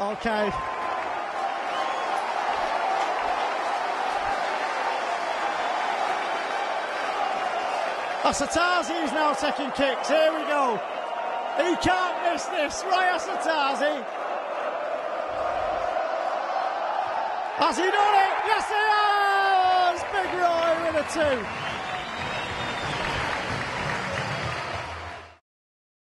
Okay. Asotasi is now taking kicks. Here we go. He can't miss this. right? Asotasi. Has he done it? Yes, he has! Big Roy with a two.